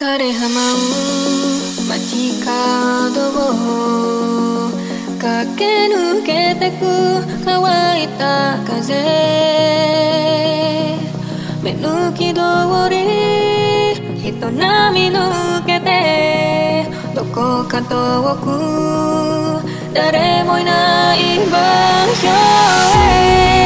枯れ葉舞う街角を駆け抜けてく乾いた風。目抜き通り人波抜けて。どこか遠く。誰もいない場所へ。